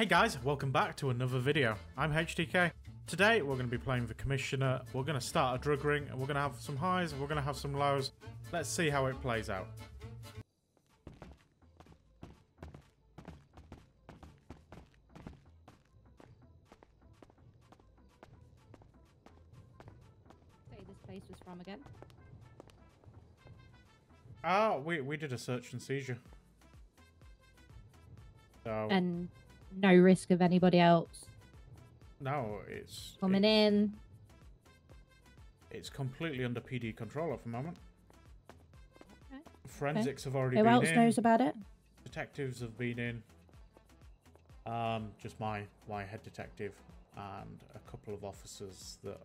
Hey guys, welcome back to another video. I'm HTK. Today we're going to be playing the Commissioner, we're going to start a drug ring, and we're going to have some highs, we're going to have some lows. Let's see how it plays out. say this place was from again? Ah, we, we did a search and seizure. So, And no risk of anybody else no, it's, coming it's, in. it's completely under PD control at the moment. Okay. Forensics have already Who been else in. knows about it? detectives have been in. Um, just my my head detective and a couple of officers that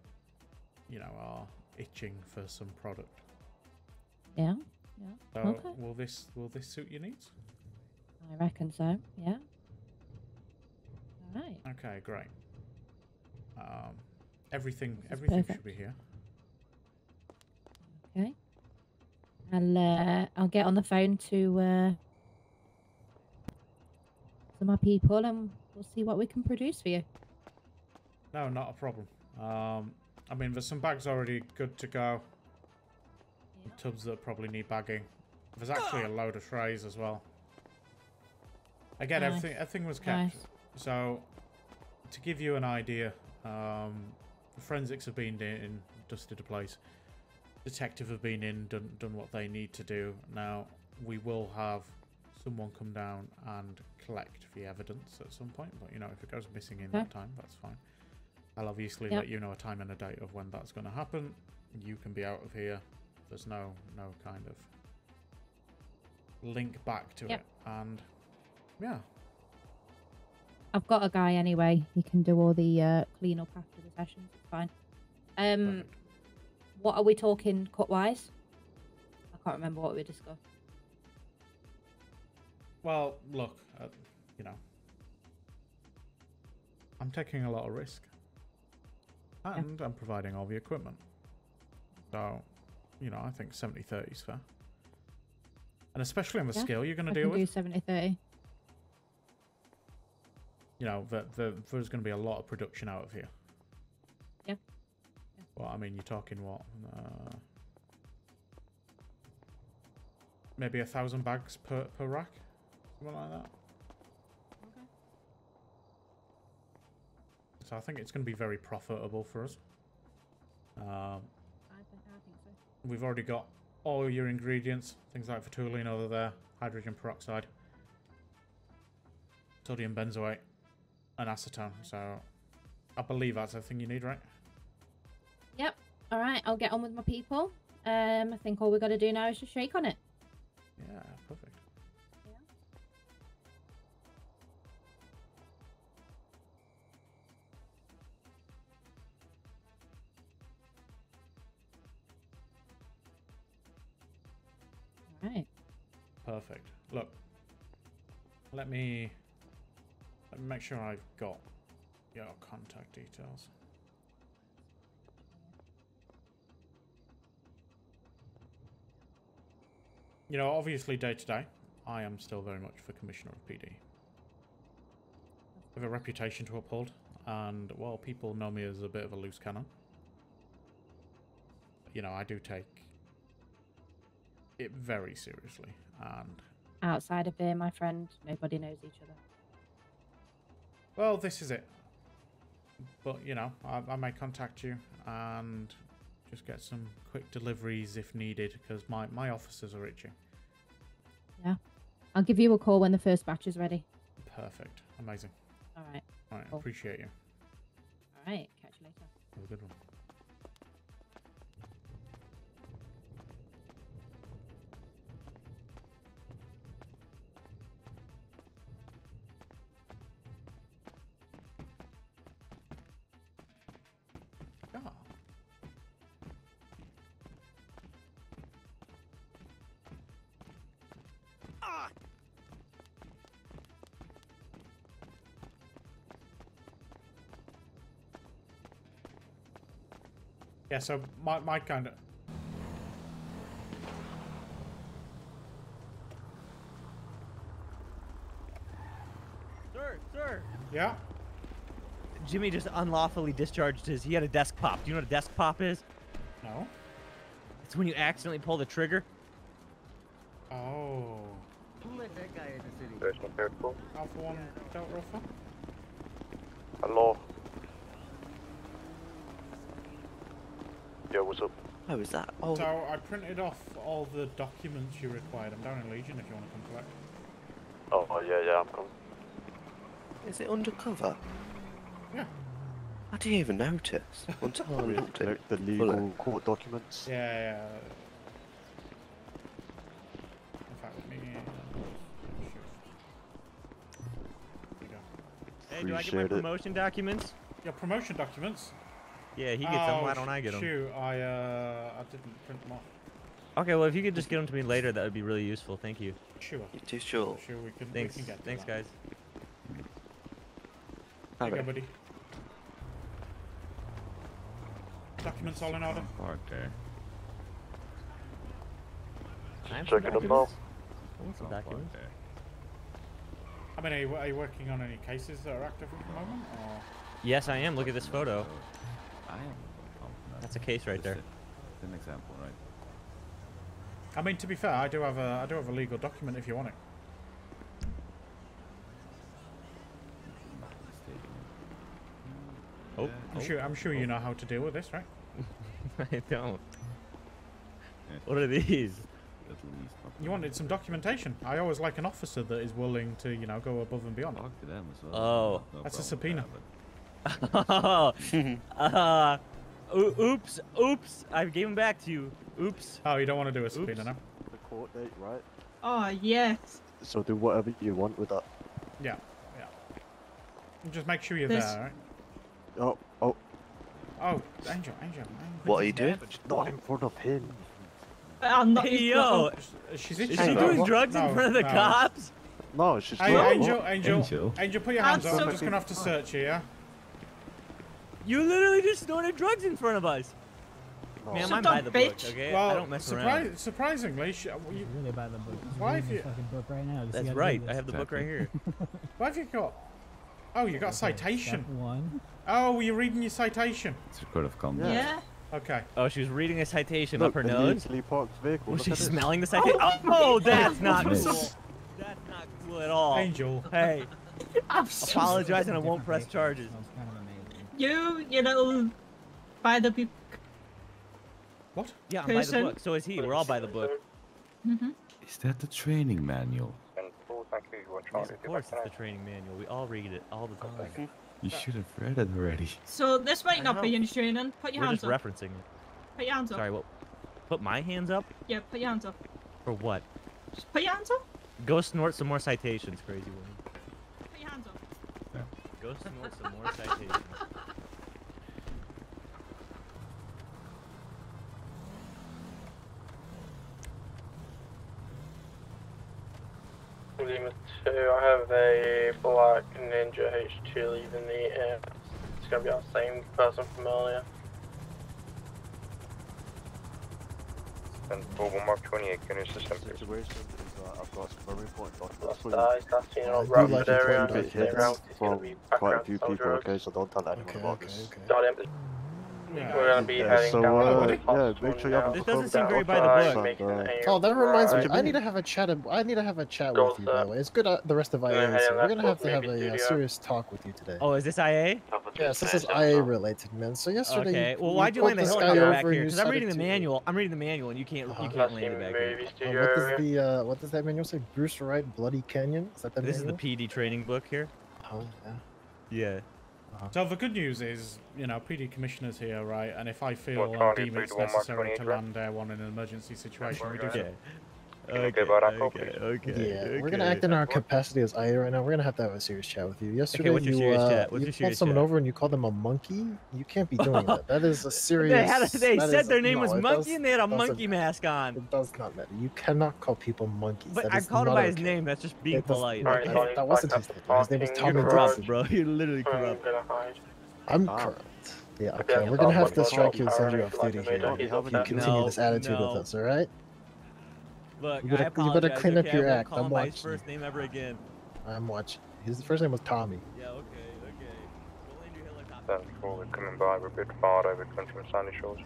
you know are itching for some product. Yeah. Yeah. So Okay. will this will this suit your needs? I reckon so. Yeah. Right. Okay, great. Um, everything everything should be here. Okay. I'll uh, I'll get on the phone to uh, to my people and we'll see what we can produce for you. No, not a problem. Um, I mean, there's some bags already good to go. Yeah. Tubs that probably need bagging. There's actually a load of trays as well. Again, Nice. everything everything was kept. Nice. So, to give you an idea, um, the forensics have been in, dusted a place. Detective have been in, done done what they need to do. Now we will have someone come down and collect the evidence at some point. But you know, if it goes missing in that time, that's fine. I'll obviously Yep. let you know a time and a date of when that's going to happen. You can be out of here. There's no no kind of link back to Yep. it, and yeah, I've got a guy anyway. He can do all the uh, clean up after the sessions. It's fine. Um, perfect. what are we talking cut wise? I can't remember what we discussed. Well, look, uh, you know, I'm taking a lot of risk, and I'm providing all the equipment. So, you know, I think 70-30 is fair. And especially on the Yeah, scale you're going to deal can do with, 70 30. You know, the, the, there's going to be a lot of production out of here. Yeah. Yeah. Well, I mean, you're talking what? Uh, maybe a thousand bags per, per rack? Something like that. Okay. So I think it's going to be very profitable for us. Um, I think, I think so. we've already got all your ingredients, things like Fertulin over there, hydrogen peroxide, sodium benzoate, and acetone. So I believe that's everything you need, right? Yep. All right. I'll get on with my people. Um, I think all we got to do now is just shake on it. Yeah, perfect. Yeah. All right. Perfect. Look, let me make sure I've got your contact details. You know, obviously day to day, I am still very much for Commissioner of PD. I have a reputation to uphold, and while people know me as a bit of a loose cannon, you know, I do take it very seriously, and Outside of here, my friend, nobody knows each other. Well, this is it. But, you know, I, I may contact you and just get some quick deliveries if needed because my, my officers are itching. Yeah. I'll give you a call when the first batch is ready. Perfect. Amazing. All right. All right, Cool. appreciate you. All right. Catch you later. Have a good one. Yeah, so my, my kind of... Sir, sir, Yeah. Jimmy just unlawfully discharged his. He had a desk pop. Do you know what a desk pop is? No. It's when you accidentally pull the trigger. Oh. Who let that guy in the city? Station careful. Alpha One Delta Alpha. Hello. Yeah, what's up? Oh, is that? Oh, So I printed off all the documents you required. I'm down in Legion if you want to come collect. Oh, oh, yeah, yeah, I'm coming. is it undercover? Yeah. I didn't even notice until I looked at. The, the legal court documents. Yeah, yeah. In fact, let me. uh, shoot. There you go. Hey, do I get my Appreciate it. promotion documents? Your promotion documents. Yeah, he gets them. Why Oh, don't I get them? Shoot, I uh, I didn't print them off. Okay, well, if you could just get them to me later, that would be really useful. Thank you. Sure. You too sure? Sure, we can. Thanks. We can get to Thanks, that. guys. There you go, buddy. Documents all in order. Okay. I have some Checking them documents. out. I want some documents. I mean, are you, are you working on any cases that are active at the moment? Or? Yes, I am. Look at this photo. I am. Oh, no. That's a case right Just there. a- An example, right? I mean, to be fair, I do have a I do have a legal document if you want it. Oh, I'm. Oh, I'm sure I'm sure you oh. know how to deal with this, right? I don't. Yes, What are these? At least. not You wanted some documentation. I always like an officer that is willing to, you know, go above and beyond. Talk to them as well. Oh. No That's a subpoena. that, oh, uh, oops, oops. I gave him back to you. Oops. Oh, you don't want to do a subpoena now? The court date, right? Oh, yes. So do whatever you want with that. Yeah, yeah. Just make sure you're This- there, right? Oh, oh, Oh, Angel, Angel, Angel. What are you doing? not in front of him. I'm not. Hey, yo. She's Is she doing what? drugs in front of the no. cops? No, she's Hey. Angel, Angel, Angel? Angel, put your hands up. I'm just gonna have to search you, yeah? You literally just snorted drugs in front of us. No. Man, I'm by up, the book, okay? well, I don't mess surpri- around. surprisingly, sh- you, really by the book. Why have the you- fucking book right now. to see That's right. I have the book right here. why have you got? Oh, you got a Okay, citation. Step one. Oh, you're reading your citation. It's a code of conduct. Yeah. Okay. Oh, she was reading a citation Look, up her the nose. legally parked vehicle. Was look she at this. smelling the citation? Oh, oh that's not cool. That's not cool at all. Angel. Hey, I'm so apologize and I won't press picture. charges. Smells kind of amazing. You, you little by the book. What? Yeah, I'm by the book. So is he. We're all by the book. Mm-hmm. Is that the training manual? And full, thank you. You are Yes, of course, it's the training manual. We all read it all the time. You should have read it already. So this might not be know. any training. Put your We're hands just up. referencing it. Put your hands up. Sorry, what? Put my hands up? Yeah, put your hands up. For what? Just put your hands up. Go snort some more citations, crazy woman. Put your hands up. Go snort some more citations. Limit 2, I have a black Ninja H2 leaving the air. It's gonna be our same person from earlier. And Global Mark 28, can you assist him, The please? situation is uh, I've got some very important documents Lost for that's seen I on do Bradford like to area. tell you Stay hits around. From quite a few people, okay, so don't tell anyone about this. Got him. Yeah. We're gonna be Yeah, heading so, down uh, to yeah, hospital make sure you have now. a This doesn't seem very by the book. making an Uh, air Oh, that reminds me. I need to have a chat. I need to have a chat Go, with you. By the way, it's good. Uh, the rest of Go IA. ahead So we're gonna have to have a uh, serious talk with you today. Oh, is this IA? yes, this is IA related, man. So yesterday. Okay. Well, why'd you pulled land the this guy helicopter back here? Because I'm reading the manual. I'm reading the manual, and you can't. Uh-huh. You can't land it back here. movie Uh, studio what does the uh, what does that manual say? Bruce Wright, Bloody Canyon. Is that the This is the? PD training book here. Oh, yeah. Yeah. Uh-huh. So the good news is, you know, PD commissioner's here, right? And if I feel What and county deem it's to one mark necessary to land Air One in an emergency situation, we do so. Okay. Can you Okay. give out that Okay. copy? Okay. Yeah, we're gonna act in our capacity as IA right now. We're gonna have to have a serious chat with you. Yesterday, what's your you serious uh, chat? You your called someone chat? over and you called them a monkey. You can't be doing that. That is a serious. They had. A, they said is- their name no, was Monkey, does- and they had a monkey matter. mask on. It does not matter. You cannot call people monkeys. But That I is called him by his name. That's just being It does- polite. no, Alright, that- that wasn't his name. His name was Tommy You're garage. Dixon. corrupt, bro. You're literally corrupt. I'm corrupt. Yeah, Okay, okay. We're gonna have to strike you and send you power off duty a here. video. If you have If continue this attitude with us, all right? Look, You better- I you better apologize, clean up your I act. Call I'm him by watching. first name ever again. I'm watching. His first name was Tommy. Yeah. Okay. Central, we're coming by, we're a bit far over country from Sandy Shores.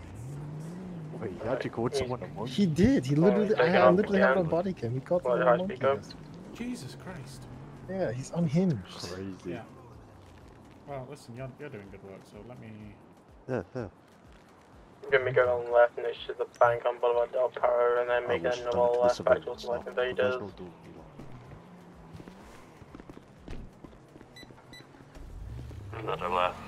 Wait, he actually called someone a monkey? He did. He Oh, literally. he's I, taken I literally the have it on body cam. He got Well, the high monkey. speed up. list. Jesus Christ. Yeah, he's unhinged. Crazy. Yeah. Well, listen, you're, you're doing good work, so let me. Yeah, yeah. I'm gonna be going on the left and it's just the bank on Boulevard Del Perro and then I making wish another left back event towards was like Invaders. professional duel, you know. Another left.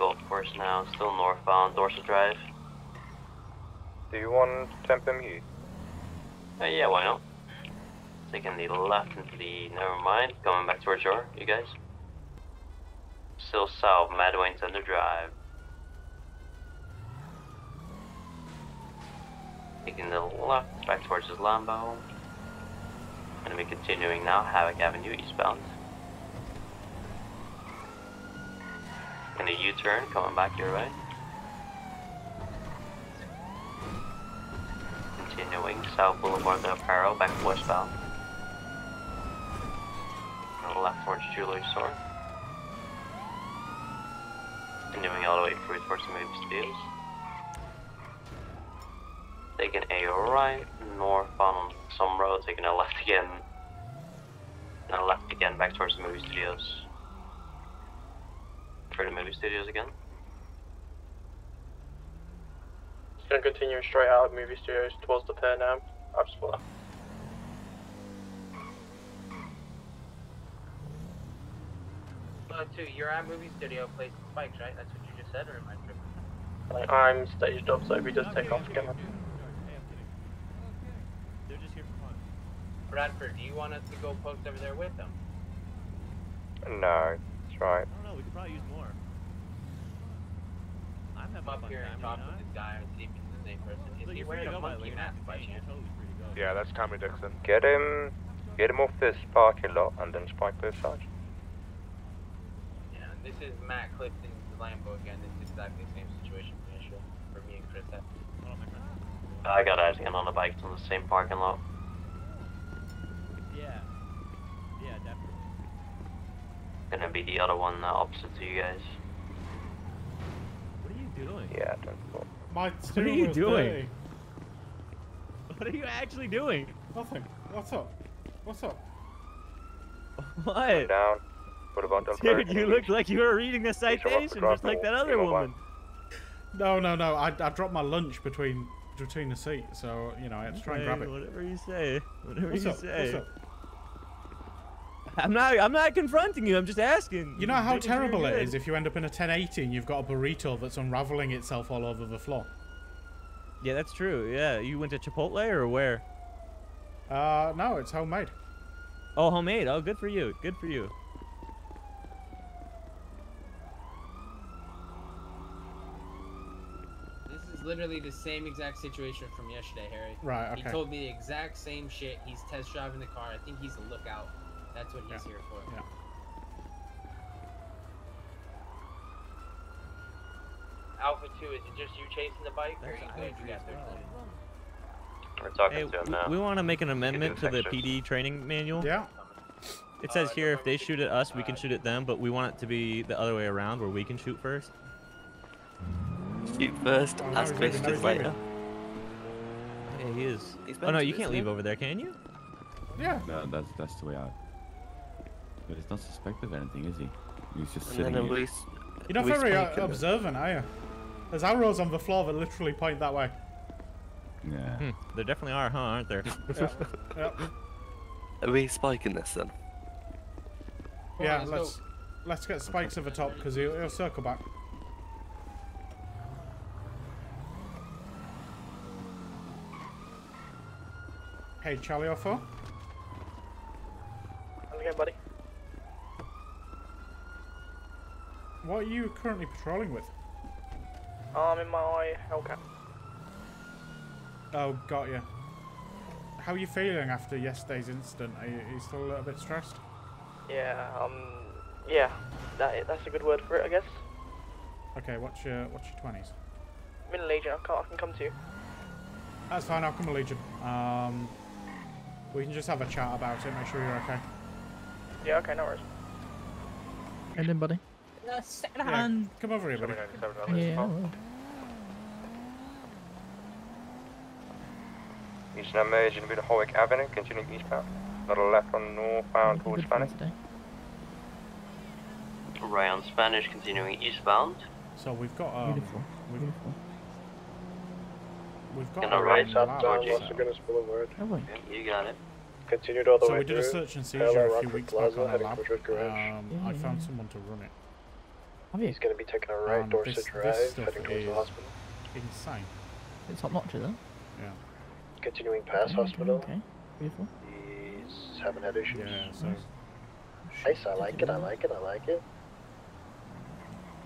Golf course now, still northbound, Dorset Drive. Do you want temp MU? Uh, yeah, why not? Taking the left into the, never mind, coming back towards shore, you guys. Still south, Madwayne Thunder Drive. Taking the left back towards his Lambo. Gonna be continuing now, Havick Avenue eastbound. Gonna U-turn, coming back your way. Continuing South Boulevard Del Perro, back westbound. On the left towards Jewelry Store. Continuing all the way through towards the movie studios. Taking a right northbound on some road, taking a left again. And a left again back towards the movie studios. For the movie studios again. Just gonna continue straight out of movie studios towards the pier now. I've split. Uh, two, you're at movie studio placing spikes, right? That's what you just said, or am I tripping? Like, I'm staged up, so if we just take off again. They're just here for fun. Bradford, do you want us to go post over there with them? No, that's right. I don't know, we could probably use more. I'm having up here time, and you talk know? with this guy and see if he's the same person. Is Look, he you're wearing a go, by the monkey way. You're not mask by chance? You're totally free to go. Yeah, that's Tommy Dixon. Get him, get him off this parking lot and then spike this sides. Yeah, this is Matt Clifton's Lambo again. This is exactly the same situation for me and Chris. had. Hold on, my friend. I got eyes again on the bikes on the same parking lot. Yeah. Yeah, definitely. Gonna be the other one uh, opposite to you guys. What are you doing? Yeah, don't fall. My What are you doing? dirty. What are you actually doing? Nothing. What's up? What's up? What? Down. Boulevard Del Perro. Dude, you looked like you were reading the citation just like that other crossing, woman. No, no, no. I, I dropped my lunch between between the seats, so you know I had to try and grab it. Whatever you say. Whatever What's you up? say. What's up? I'm not. I'm not confronting you. I'm just asking. You know how Making terrible you're it good. is if you end up in a 1080 and you've got a burrito that's unraveling itself all over the floor. Yeah, that's true. Yeah, you went to Chipotle or where? Uh, no, it's homemade. Oh, homemade. Oh, good for you. Good for you. This is literally the same exact situation from yesterday, Harry. Right, He told me the exact same shit. He's test driving the car. I think he's a lookout. That's what he's Yeah, here for. yeah. Alpha 2, is it just you chasing the bike, or That's you what I? You got We're talking Hey, to him now. we want to make an amendment to the. PD training manual. Yeah. It says Uh, here if they shoot at us, we can shoot at them, but we want it to be the other way around, where we can shoot first. Shoot first, Oh, ask he's leaving, no, questions later. Yeah, he is. Oh no, you can't leave over there, can you? Yeah. No, that's that's the way out. But he's not suspected of anything, is he? He's just And sitting then at here. least. You're not at very uh, Mike can- observant, are you? There's arrows on the floor that literally point that way. Yeah. Hmm, there definitely are, huh? Aren't there? Yeah. yep. Are we spiking this then? Yeah, let's let's let's get spikes at the top because he'll, he'll circle back. Hey, Charlie Offer. How's it going, buddy? What are you currently patrolling with? I'm in my Hellcat. Oh, got you. How are you feeling after yesterday's incident? Are you, are you still a little bit stressed? Yeah, um, yeah, that, that's a good word for it, I guess. Okay, what's your what's your twenties? I'm in Legion, I can, I can come to you. That's fine. I'll come a Legion. Um, we can just have a chat about it. Make sure you're okay. Yeah, okay, no worries. And then, buddy. Uh, second Yeah, hand. come over here, buddy. Yeah. well, East number is going to be the Havick Avenue, continuing eastbound. Not a left on northbound towards Spanish. Right on Spanish, continuing eastbound. So we've got um, Beautiful. we've, Beautiful. we've got And a a right lab, south so- towards Las Lagunas Boulevard. Oh, wait. You got it. Continued all the So way we did a search and Parallel seizure a few Rockford weeks Plaza, back on a lab. towards Red Garage. Um, Yeah, I yeah, found yeah. someone to run it. Have you? He's going to be taking a right Um, Dorset this- Drive, this heading towards the hospital. Insane. It's top notch, is it? Yeah. Continuing past Okay, hospital. Okay. Beautiful. He's having head issues. Yeah. So Nice, I like it, I like it, I like it.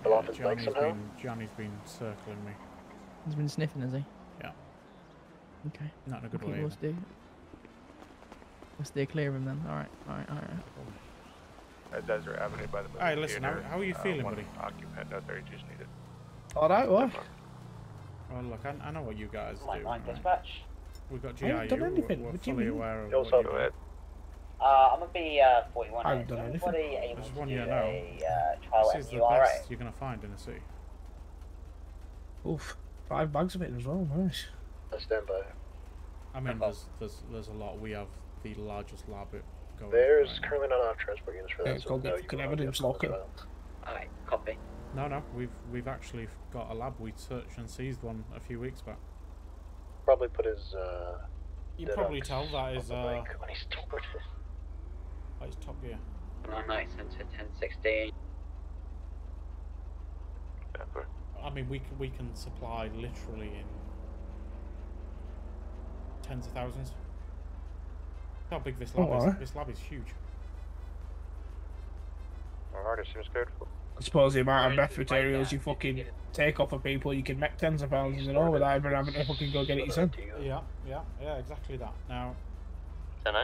Fell off his bike Johnny's somehow. been Johnny's been circling me. He's been sniffing, has he? Yeah. Okay. Not in a good okay, way. We'll either. steer. We'll steer clear of him then. Alright, alright, alright. At Desert Avenue by the movie Alright, listen, how- theater. how are you uh, feeling, one buddy? Occupant, no 32 is needed. Alright, what? Well, look, I, I know what you guys do. Line 9 right? dispatch. We've got I haven't GIU. done We're, anything. we're What do you fully mean? aware of Yo, what you Go do. Uh, I'm gonna be uh, 41. I haven't done anything. I just want you to know. a uh, This is the MURA? best you're gonna find in the city. Oof. Five bags of it as well, nice. I stand by. I mean, there's there's there's a lot. We have the largest lab it going. There's right currently not enough transport units for Yeah, that. it's so called no, the you fucking will not be evidence able to locker. Alright, copy. No, no, we've we've actually got a lab. We searched and seized one a few weeks back. Probably put his. Uh, You probably tell that on is the uh, when he's torn. that is Top Gear. 99 Centre 1016. Denver. I mean, we can we can supply literally in tens of thousands. How big this lab Oh, is? alright. This lab is huge. Alright, it seems good. I suppose the amount of meth materials you fucking take off of people, you can make tens of thousands and all without even having to fucking go get it yourself. Yeah, yeah, yeah, exactly that. Now, 10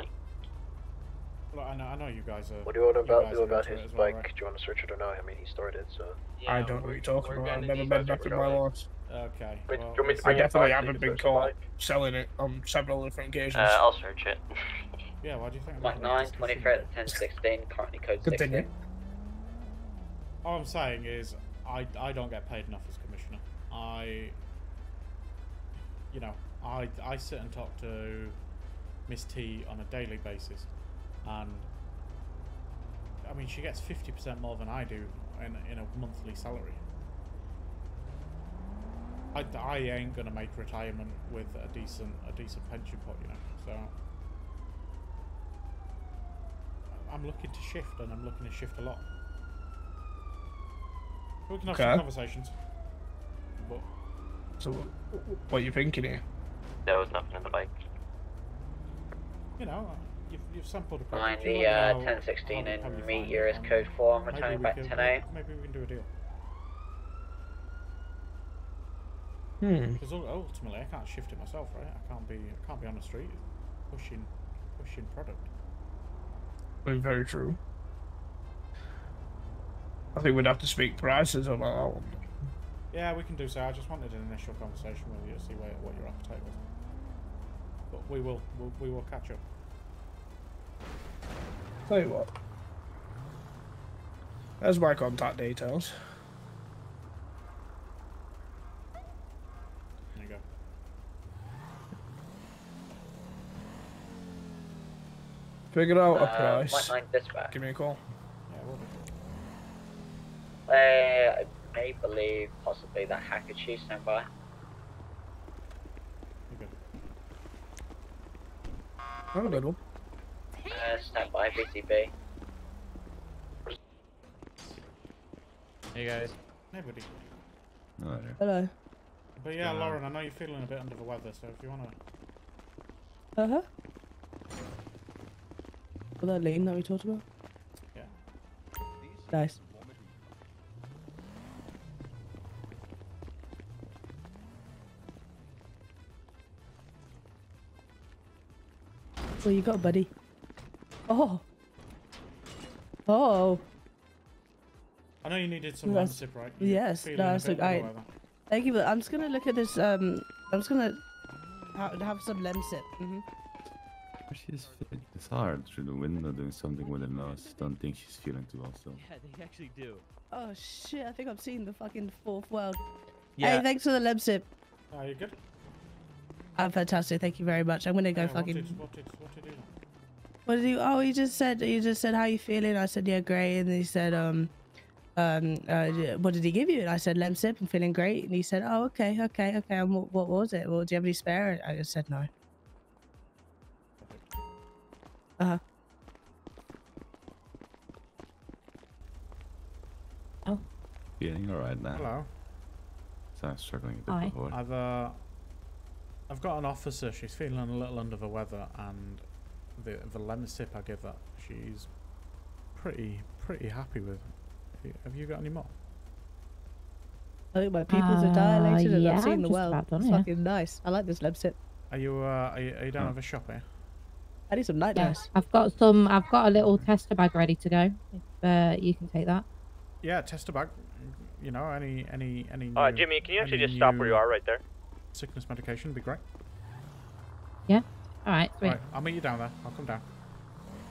look, I know, I know you guys are. What do you want you about do about his as well, bike? right? Do you want to search it or no? I mean, he stored it, so. I don't know what you're talking about. I've never been meth in my life. Okay. Wait, well, do you want me to I definitely back so you haven't been caught bike? selling it on several different occasions. Uh, I'll search it. Yeah, why do you think? Mike about 9, 23 discussion? 1016, currently code Continue. 16. All I'm saying is, I, I don't get paid enough as commissioner. I, you know, I I sit and talk to Miss T on a daily basis, and I mean she gets fifty percent more than I do in in a monthly salary. I, I ain't gonna make retirement with a decent a decent pension pot, you know. So I'm looking to shift, and I'm looking to shift a lot. We can have some Okay. conversations. But So, what are you thinking here? There was nothing in the bike. you know, you've, you've sampled a Mine product, the you uh, 1016 how- how and you meet find year and code 4. I'm maybe returning we back can- 10 a. Maybe we can do a deal. Hmm. Because ultimately, I can't shift it myself, right? I can't be, I can't be on the street pushing, pushing product. Very, very true. I think we'd have to speak prices on that one. Yeah, we can do so. I just wanted an initial conversation with you to see where, what your appetite was. But we will, we'll, we will catch up. Tell you what. There's my contact details. There you go. Figure out a Uh, price. Mike 9 dispatch. Give me a call. Yeah, we'll. Uh, I may believe possibly that Hakachi stand by. You're good. Have a good one. Uh, stand by VCB. Hey guys. Hey, buddy. Hello. But yeah, going? Lauren, I know you're feeling a bit under the weather, so if you wanna, Uh huh. Was that lean that we talked about? yeah. Nice. Well, you got, buddy. Oh. Oh. I know you needed some That's- Lemsip, right? You're yes, feeling no, a it's I- under the weather. Thank you. But I'm just gonna look at this. Um, I'm just gonna ha- have some lemsip. Mm-hmm. She's fit. I saw through the window doing something with her nose. Don't think she's feeling too well still. Yeah, they actually do. Oh shit! I think I've seen the fucking fourth world. Yeah. Hey, thanks for the Lemsip. Are you good? I'm fantastic. Thank you very much. I'm gonna go Yeah, what fucking. did- what did- what did he do? What did you? Oh, he just said. He just said, "How you feeling?" I said, "Yeah, great." And he said, "Um, um, uh, what did he give you?" And I said, "Lemsip. I'm feeling great." And he said, "Oh, okay, okay, okay. And what, what was it? Well, do you have any spare?" I just said no. Uh huh. Oh. Feeling alright now. Hello. So I'm struggling a bit Hi. before. I've uh, I've got an officer. She's feeling a little under the weather, and the the lemon sip I give her, she's pretty pretty happy with. Have you, have you got any more? I think my pupils are Uh, dilated and yeah, I've seen the just world. about done, it's yeah. fucking nice. I like this Lemsip. Are you uh, are you, are you down Oh. at the shop here? I need some night Yeah. I've got some. I've got a little tester bag ready to go. If uh, you can take that. Yeah, tester bag. You know, any any any. Uh, Jimmy, can you actually just stop where you are right there? Sickness medication would be great. Yeah. All right. Sweet. Right, I'll meet you down there. I'll come down.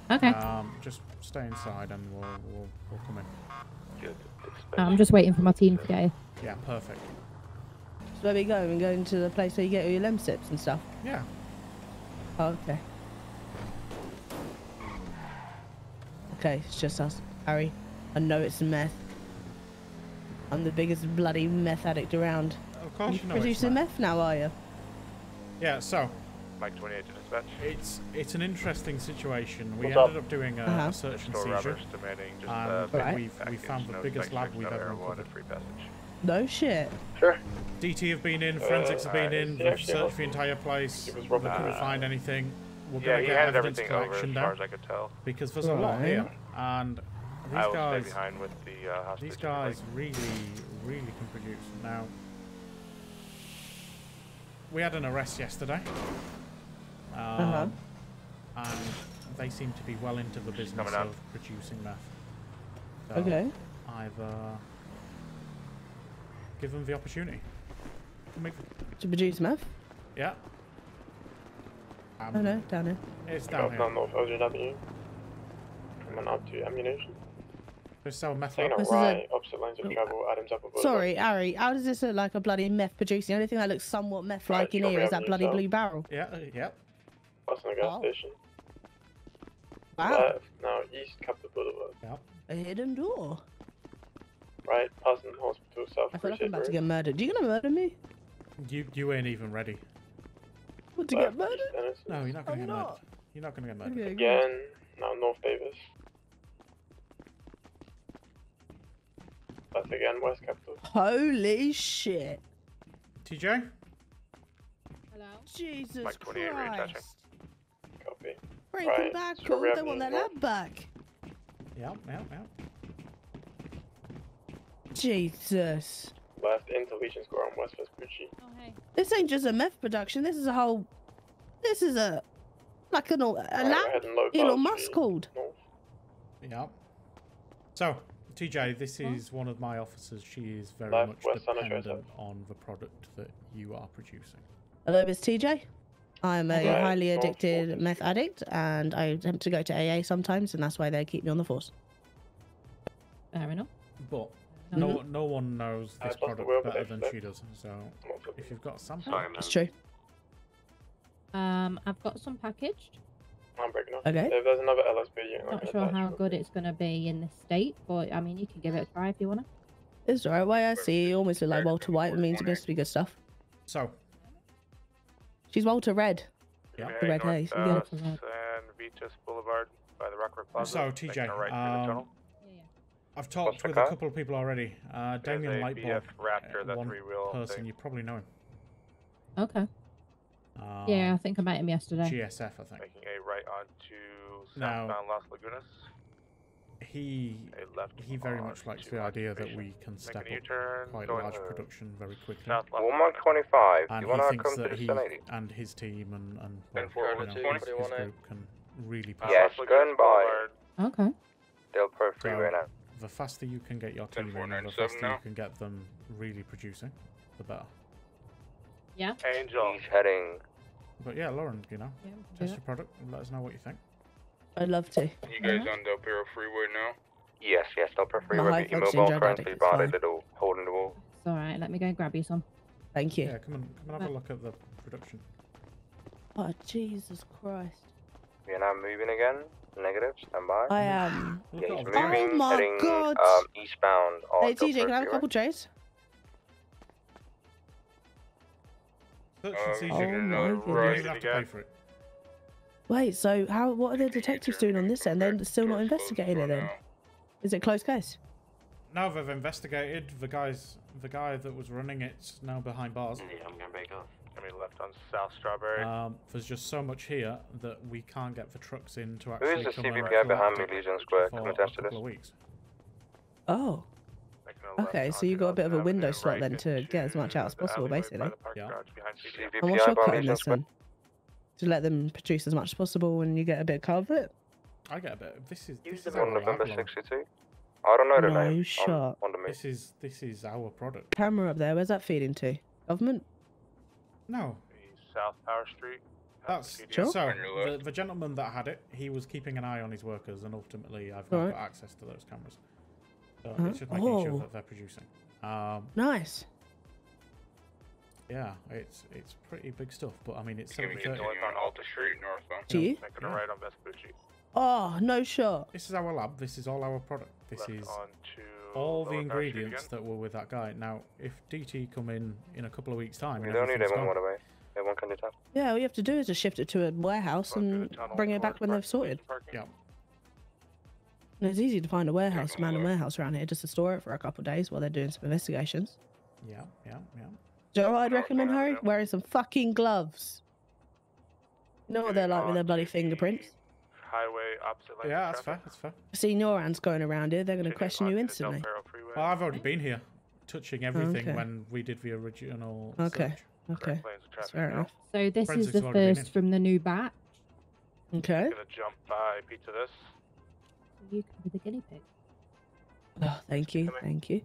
Okay. Um, just stay inside and we'll we'll, we'll come in. Good. I'm just waiting for my team to get here. Yeah, perfect. So where we go? We're going to the place where you get all your Lemsips and stuff. Yeah. Oh, okay. Okay, it's just us, Harry. I know it's meth. I'm the biggest bloody meth addict around. Of course you you know it's producing meth now, are you? Yeah. So Mike 28 to dispatch. it's it's an interesting situation. We What's ended up? up doing a, Uh-huh. a search and seizure, robbers just and uh, Right. we've we found the no biggest lab we've ever marijuana, uncovered. free passage. No shit. Sure. DT have been in, Uh, forensics have been in, Yeah, we've she searched the entire place. she was We couldn't the- find anything. We're Yeah, gonna he get handed evidence everything over as collection far down as I could tell. because there's a lot here, and these guys, with the uh, these if you'd like. guys really, really can produce. Now, we had an arrest yesterday, um, Uh-huh. and they seem to be well into the business of producing meth. So Okay. I've uh, given them the opportunity. Come with- To produce meth? Yeah. Um, Oh no, down here. It's down Down here. North Ocean Avenue. Coming up to ammunition. They sell meth. Taking a This is a- opposite lines of travel, Adam's Apple Boulevard. Sorry, Ari, how does this look like a bloody meth producing? The only thing that looks somewhat meth like Right, in drop here me is off that bloody yourself. blue barrel. Yeah, uh, yep. Passing the gas Oh. station. Wow. Left, now east Capital Boulevard. Yep. A hidden door. Right, passing the hospital south. I feel like I'm about to get murdered. Do you gonna murder me? You you ain't even ready. What, to Left, get murdered? Dennis. No, you're not gonna I'm get not. murdered. You're not gonna get murdered. Okay, good. Again, now North Davis. Left again, West Capital. Holy shit. TJ. Hello. Jesus Mike 28. Christ. Copy. Break Right, it back, cool. Strawberry They want that Avenue lab back. Yep, yep, yep. Jesus. Left into Legion Square on West Vespucci. Oh hey. This ain't just a meth production. This is a whole. This is a. Like an, a Right, lab Elon Musk Street, called. Yep. So, TJ, this is one of my officers. She is very Left, much west, dependent on the product that you are producing. Hello, Miss TJ. I'm a Right, highly addicted Walton meth addict, and I attempt to go to AA sometimes, and that's why they keep me on the force. Fair enough. But Mm-hmm. no no one knows this lost product better they than she does. So, if you've got a sample, Sorry. It's true. Um, I've got some packaged. I'm breaking off. Okay. If there's another LSP, you can Not sure how good it's gonna be in this state, but I mean, you can give it a try if you wanna. It's alright. Way I see, you almost look like Walter White. It means it must be good stuff. so She's Walter Red. Yeah. The red haze. You get it Northwest from red. and Vitas Boulevard by the Rockford Plaza. So, TJ, right through the um, tunnel. I've talked the with a couple of people already. Uh, There's Damien a Lightboard, BF Raptor, uh, one three-wheel person thing. you probably know him. Okay. Um, yeah, I think I met him yesterday. GSF, I think. Making a right onto Now- southbound Las Lagunas. He he very much likes the idea that we can Making step a up quite going large production very quickly. South Las Walmart 25. And you he thinks come that he and his team and, and Ten well, you know, his, his group can really push. Yes, Las gun Lagunas by. Boulevard. Okay. Del Per So, now. the faster you can get your team in, the 10-497 faster you can get them really producing, the better. Yeah. Angel. He's heading But yeah, Lauren, you know, Yeah, we can do test that. your product and let us know what you think. I'd love to. You guys on Del Perro Freeway now? Yes, yes, Del Perro My Freeway. high Get your mobile drug addict currently is by fine. the little hole in the wall. It's alright, let me go and grab you some. Thank you. Yeah, come on, come and have a look at the production. Oh, Jesus Christ. We are now moving again. Negative, stand by. I am. Yeah, he's Oh my heading God. um, eastbound on Hey, Del TJ, can I have a couple trays? Search Uh, and we seizure. Oh should, my uh, You goodness. don't rise even have to pay for it. Wait, so how? What are the detectives doing on this end? They're still not investigating it then? Is it closed case? Now they've investigated the guys. The guy that was running it's now behind bars. Yeah, I'm gonna break off. Gonna be left on South Strawberry. Um, there's just so much here that we can't get the trucks in to Who actually is the come and CVPI behind me, Legion Square? Come a attest to this. of weeks. Oh. Making a left Okay, so you onto got a bit of a window slot right then to get as much out as possible, basically. Yeah. garage behind PDA. And what's your cut in this Square. Then? To let them produce as much as possible and you get a bit of cover of it? I get a bit. This is this On is our November 62? I don't know the No name. shot. I'm on the. This is this is our product. Camera up there, where's that feeding to? Government? No, South Power Street. that's PDA. Sure. so. The, the gentleman that had it, he was keeping an eye on his workers, and ultimately, I've not Alright. got access to those cameras. So Uh-huh. it's just making Oh. sure that they're producing. Um, Nice. Yeah, it's it's pretty big stuff, but I mean, it's It's gonna be 70 continuing on Alta Street northbound. To you? Making a Yeah. right on Vespucci. Oh, no shot. This is our lab. This is all our product. This Left is all the Lower Power Street ingredients that were with that guy. Now, if DT come in in a couple of weeks' time, We don't need everything's everyone gone, away. Everyone can detect. Yeah, all you have to do is just shift it to a warehouse Going through and bring it back when they've sorted. parking. yeah, And it's easy to find a warehouse, man, a warehouse around here just to store it for a couple of days while they're doing some investigations. yeah, yeah, yeah. Do you know what I'd recommend, no, no, Harry? Wearing some fucking gloves. You know what they're like with their bloody fingerprints? Highway opposite lane. Yeah, that's fair. That's fair. See, your hands going around here, they're going to question you instantly. Well, I've already been here, touching everything Okay. when we did the original. Okay. search. Okay. Fair enough. So this Forensics is the first from the new batch. Okay. I'm Gonna jump by pizza this. You can be the guinea pig. Oh, thank you. Thank you.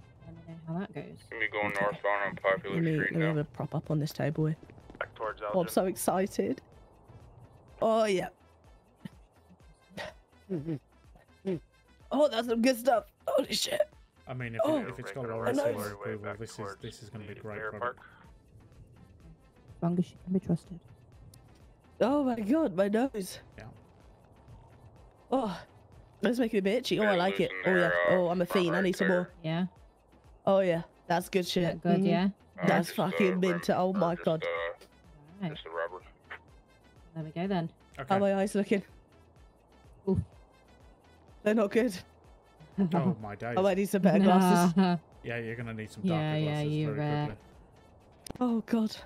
Let me know how that goes. Gonna be going Okay. northbound on Popular Let me, Street let me have a prop up on this table here. Back towards Oh, I'm so excited. Oh, yeah. Oh, that's some good stuff. Holy shit. I mean, if, Oh. it, if it's got Making a a right nice. license way approval, this is this is going to be the great Fair product. Park. As you can be trusted. Oh my god, my nose. Yeah. Oh, that's making me a bit itchy. Oh, I like it. Oh, yeah. uh, Oh, I'm a fiend. I need some more. Yeah. Oh, yeah. That's good shit. That good, Mhm. yeah. Uh, That's just, uh, fucking rim- mint. Oh my just, god. Uh, Right. just a rubber. There we go then. How Okay. are my eyes looking? Oof. They're not good. Oh my days. Oh, I might need some better glasses. Yeah, you're going to need some Yeah, darker yeah, glasses you're, very uh, quickly. Oh god.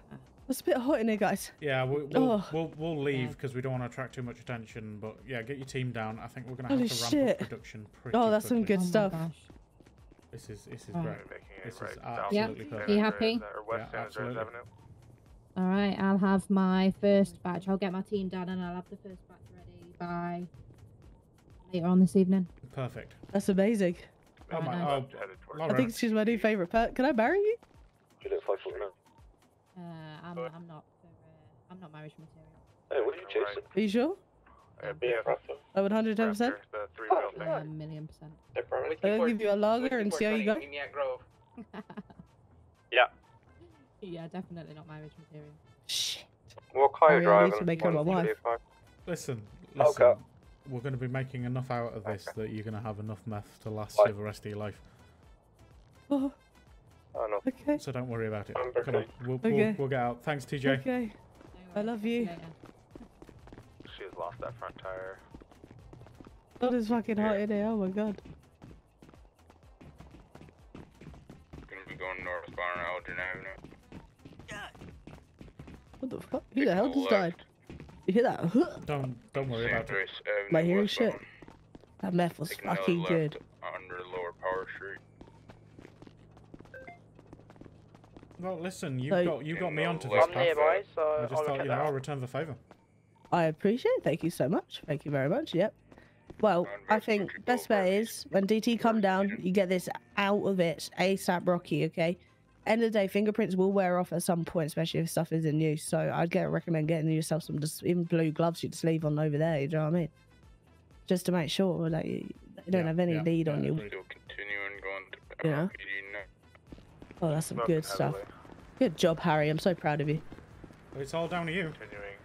It's a bit hot in here, guys. Yeah, we, we'll, Oh. we'll we'll leave Yeah. because we don't want to attract too much attention. But yeah, get your team down. I think we're going to Holy have to ramp shit. up production pretty Oh, that's some good oh my stuff. Gosh. This is this is Right. great. Making it This right south absolutely Yep. perfect. You happy? West Yeah, absolutely. All right, I'll have my first batch. I'll get my team done and I'll have the first batch ready by later on this evening. Perfect. That's amazing. Oh my! Right, Oh, Left, headed towards Laura. I think she's my new favourite pet. Can I marry you? You look flexible now. Uh, I'm, I'm not. For, uh, I'm not marriage material. Hey, what are you chasing? Are you sure? BF I would 110%. Raptor, the three oh, wheel thing. A million percent. I'll give you a logger and see how you go. Grove. Yeah. yeah, definitely not marriage material. Shit. What car Oh, you yeah, driving? to make her my One, wife. Listen, listen. Okay. We're going to be making enough out of this that you're going to have enough meth to last Bye. you the rest of your life. Oh, Oh no. okay. So don't worry about it. Come on, okay. we'll, Okay. we'll, we'll get out. Thanks, TJ. Okay. I love you. later. She has lost that front tire. God, it's fucking hot in here. Oh my god. Gonna be going northbound on Elgin Avenue. What the fuck? Who the hell Taking a just died? You hear that? Don't don't worry San about it. Andreas Avenue. Am I hearing westbound. shit? That meth was Taking fucking good. Under Lower Power Street. Well, listen, you So- got you got me No, onto I'm this path. nearby, so I I'll just thought, you know, I'll return the favour. I appreciate it. Thank you so much. Thank you very much. Yep. Well, I think best bet is when DT come down, you get this out of it ASAP Rocky, okay? End of the day, fingerprints will wear off at some point, especially if stuff is in use. So I'd get recommend getting yourself some just even blue gloves you just leave on over there, you know what I mean? just to make sure like you you don't have any yeah, lead on yeah, you. Still continuing going to Yeah. Oh, that's some good stuff. Good job, Harry. I'm so proud of you. It's all down to you. Continuing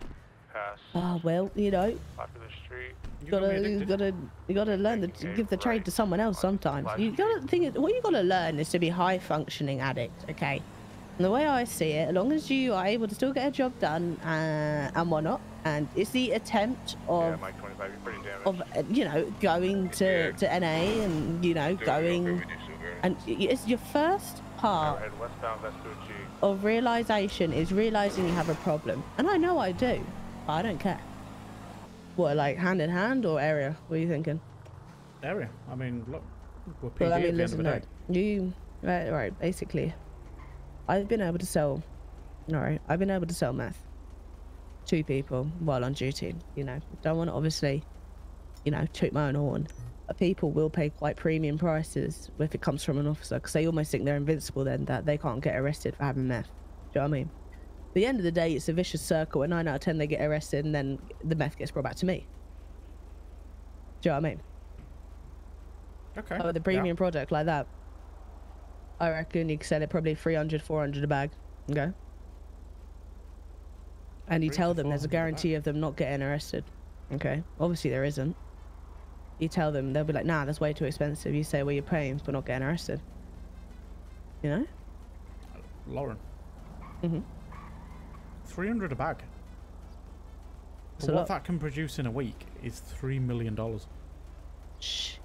past Ah, well, you know, Popular Street. you gotta, you gotta, you gotta learn to give the trade to someone else sometimes. You gotta think. What you gotta learn is to be high functioning addict. Okay. And the way I see it, as long as you are able to still get a job done uh, and whatnot, and it's the attempt Yeah, of Mike you're pretty of uh, you know going to to NA and you know going and it's your first part Head westbound of realization is realizing you have a problem, and I know I do. I don't care. What like hand in hand or area? What are you thinking? Area. I mean, look, we're PD Well, I at mean, the end of listen, the no, you right, right. Basically, I've been able to sell. All right, I've been able to sell meth to people while on duty. You know, don't want to obviously, you know, toot my own horn. But people will pay quite premium prices if it comes from an officer because they almost think they're invincible. Then that they can't get arrested for having meth. Do you know what I mean? At the end of the day, it's a vicious circle. And nine out of ten, they get arrested, and then the meth gets brought back to me. Do you know what I mean? Okay. Oh, the yeah. premium product like that. I reckon you could sell it probably 300, 400 a bag. Okay. And you tell them there's a 400 a bag. guarantee of them not getting arrested. Okay. Obviously there isn't. You tell them, they'll be like, nah, that's way too expensive. You say, well, you're paying for not getting arrested. You know? Lauren. Mm-hmm. 300 a bag. It's But a what lot. that can produce in a week is $3 million. Shit!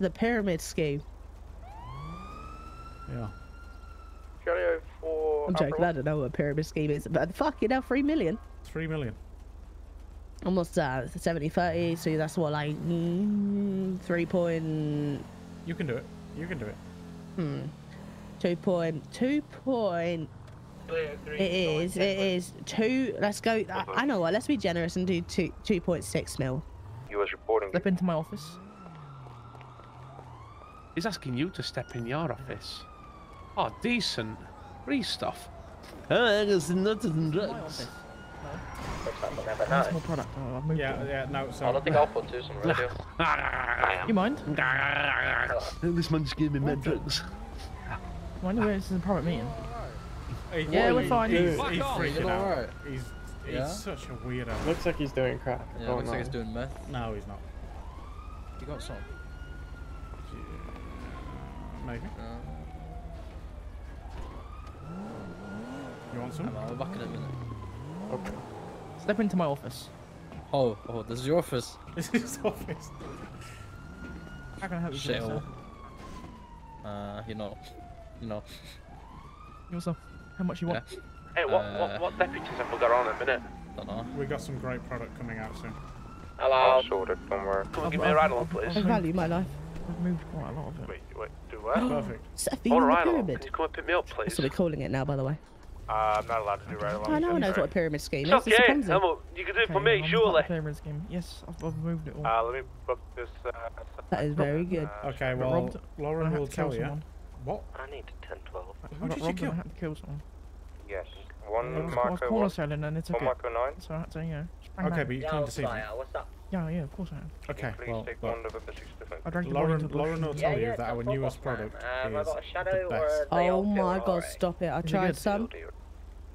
the pyramid scheme. Yeah. Charlie for I'm joking, I don't know what a pyramid scheme is, but fuck, you know, 3 million. 3 million. Almost uh, 70 30, so that's what, like, mm, 3 point. You can do it. You can do it. Hmm. 2 point. 2 point. It is, it is 2. Let's go. I, I know what, let's be generous and do 2 2.6 mil. US reporting. Step into my office. He's asking you to step in your office. Oh, decent. Free stuff. Oh, I got some nuts and drugs. That's my product. Oh, I've moved Yeah, it. yeah, no, so. I don't think I'll put two some radio. You mind? this man just gave me mad drugs. Mind where this is a private meeting? He- Yeah, we're he- fine. He's, Fuck he's freaking out. alright. He's, he's Yeah? such a weirdo. Looks like he's doing crack. Yeah, looks like he's doing meth. No, he's not. You got some? Maybe. Uh, You want some? I'll back in a minute. Okay. Step into my office. Oh, oh, this is your office. This is his office. How can I help you? Shit. today, sir? Uh, you know, you know. Yourself. How much you want? Hey, what, Uh, what, what deputies have we got on at the minute? Don't know. We got some great product coming out soon. Hello. sorted. Don't worry. Come on, give me a ride along, please. I value my life. I've moved quite a lot of it. Wait, wait, do what? Perfect. Step Hold in a the ride along. Can you come and pick me up, please? That's what we're calling it now, by the way. Uh, I'm not allowed to do right along. I know, knows what a pyramid scheme It's is. It's a okay. Emma, you can do it for me, I'm surely. of the pyramid scheme. Yes, I've, I've moved it all. Uh, let me book this. Uh, That is very good. Okay, well, Lauren will to tell you. someone. What? I need 10 12. I Who got did you robbed kill? and I had to kill someone. Yes. I One was, I was Marco corner one. selling and it's took One it. Marco nine. So I had to, you know, bang Okay, bang. but you can't deceive me. what's up? Yeah, yeah, of course I am. Okay, Please well, take one November 6. I drank the Lauren, Lauren will tell Yeah, you yeah, that our newest football, product Um, I is got a shadow the best. Oh my god, alright. stop it. I Is tried good? some. Deal, deal.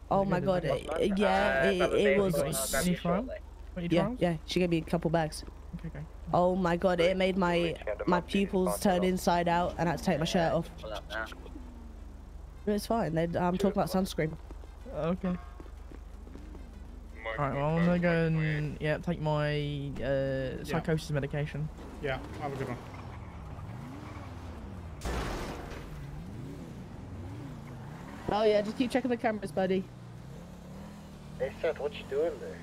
Oh my god, Uh, it, yeah, a it, it was. I'll grab Any you fun? shortly. What you Yeah, yeah, she gave me a couple bags. Okay, okay. Oh my god, it made my Reach out and my I'll give you pupils turn inside out and I had to take my shirt off. Pull up now. It's fine. They, I'm talking about sunscreen. Okay. Alright, well, I'm gonna go and yeah, take my uh, psychosis medication. Yeah, have a good one. Oh yeah, just keep checking the cameras, buddy. Hey Seth, what you doing there?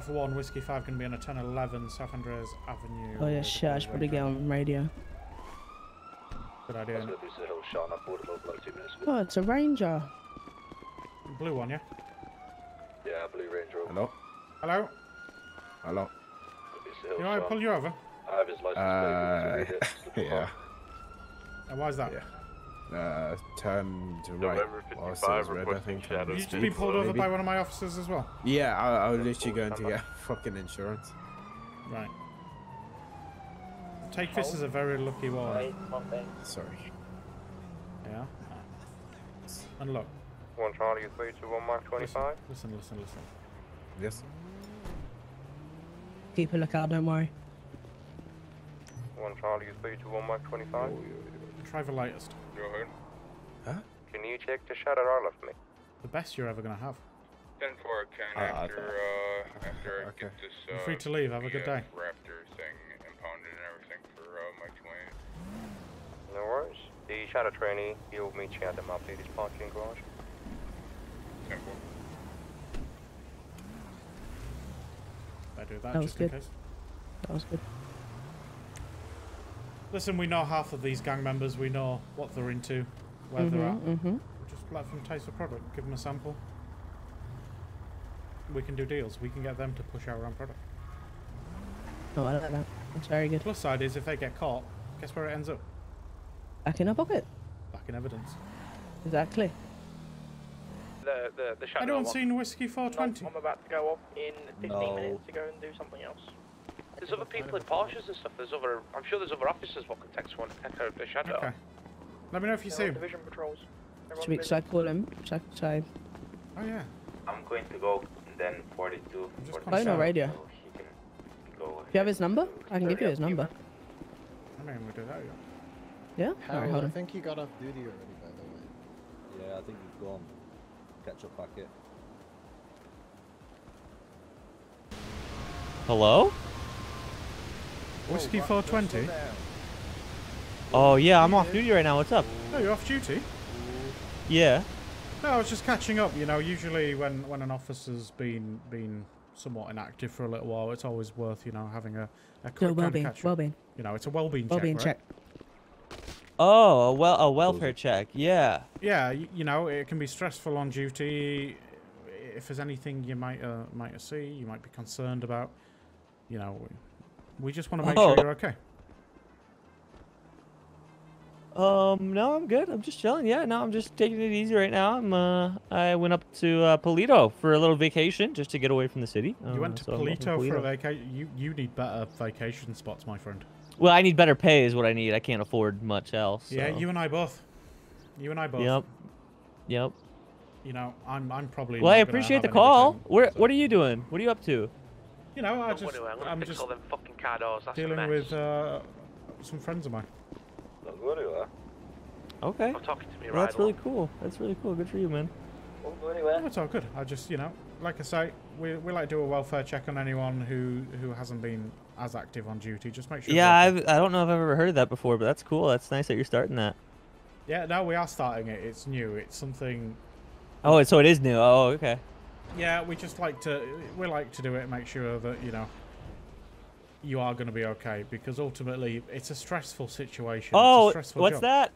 Alpha 1, Whiskey 5 going to be on a 1011 South Andreas Avenue. Oh yeah, shit. I should probably get on radio. Good idea. innit? Oh, it's a ranger. blue one, yeah? Yeah, Blue Ranger. Rover. Hello? Hello? Hello? You know I pull you over? I have his license Uh, plate. Yeah. And why is that? Uh, turn to right. November While it 55 says red, I requesting think. shadow on You the just been street, pulled over maybe. by one of my officers as well? Yeah, I, I was literally going to get fucking insurance. Right. Take this as a very lucky one. Sorry. Yeah. And look. One Charlie, three to one Mark 25. Listen, listen, listen. Yes. Keep a lookout, don't worry. One Charlie, three to one Mark 25. Try the lightest. Go ahead. Huh? Can you check the shadow out of me? The best you're ever gonna have. 10 4 10 Uh, after, uh, after I get this, uh, You're free to leave. Have a good day. Raptor thing impounded and everything for, uh, Mike 20. No worries. The shadow trainee, he'll meet you at the Mount parking garage. 10 4. I do that, That was just in good. case. That was good. Listen, we know half of these gang members. We know what they're into, where they're at. Mhm, mhm. Just let them taste the product. Give them a sample. We can do deals. We can get them to push our own product. Oh, I like that. That's very good. Plus side is if they get caught, guess where it ends up? Back in our pocket. Back in evidence. Exactly. The, the, the shadow Anyone one. seen Whiskey 420? I'm about to go off in 15 No. minutes to go and do something else. There's other people in Porsches and stuff. There's other. I'm sure there's other officers what can text one echo the shadow. Okay. Let me know if you see him. Division patrols. Should, we, should I call him? Should I, should I... Oh yeah. I'm going to go then 42. Oh, no, radio. So he can go Do you have his number? I can give you his number. I mean, we do that. Yeah? Alright, hold on. I think he got off duty already, by the way. Yeah, I think he's gone. Catch up packet. Hello? Whiskey 420? Oh yeah, I'm off duty right now. What's up? No, you're off duty. Yeah. No, I was just catching up. You know, usually when when an officer's been been somewhat inactive for a little while, it's always worth you know having a a quick kind of well-being, catch up. well-being. You know, it's a well-being check. Well-being right? check. Oh, a well, a welfare check. Yeah. Yeah, y- you know, it can be stressful on duty. If there's anything you might uh, might see, you might be concerned about. You know, we, just want to make Oh. sure you're okay. Um, no, I'm good. I'm just chilling. Yeah, no, I'm just taking it easy right now. I'm uh, I went up to uh, Paleto for a little vacation just to get away from the city. You went Uh, to so in Paleto for a vacation. You you need better vacation spots, my friend. Well, I need better pay is what I need. I can't afford much else. Yeah, you and I both. You and I both. Yep. Yep. You know, I'm I'm probably. Well, I appreciate the call. Where What are you doing? What are you up to? You know, I just, I'm, I'm just all them fucking car doors. That's dealing with uh, some friends of mine. Don't go anywhere. Okay. I'm talking to me Well, right that's really cool. That's really cool. Good for you, man. Don't go anywhere. No, it's all good. I just, you know, like I say, we, we like to do a welfare check on anyone who who hasn't been as active on duty. Just make sure. Yeah. I've, I don't know if I've ever heard of that before, but that's cool. That's nice that you're starting that. Yeah, no, we are starting it. It's new. It's something. Oh, so it is new. Oh, okay. Yeah, we just like to we like to do it. and Make sure that you know. You are going to be okay because ultimately it's a stressful situation. it's a Oh, stressful what's job. that?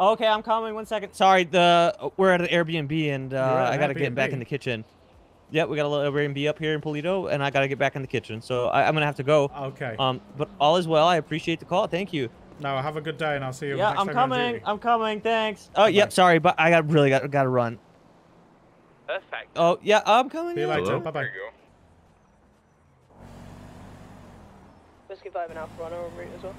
Okay, I'm coming. One second. Sorry, the we're at an Airbnb and uh, I gotta get back in the kitchen. Yeah, we got a little Airbnb up here in Paleto, and I gotta get back in the kitchen. So I, I'm gonna have to go. Okay. Um, but all is well. I appreciate the call. Thank you. No, have a good day, and I'll see you. Yeah, next I'm coming. I'm coming. Thanks. Oh, yep. Sorry, but I got really got got to run. Perfect. Oh, yeah. I'm coming. See you yeah. later. Bye bye. Whiskey 5 and Alpha Runner over route as well.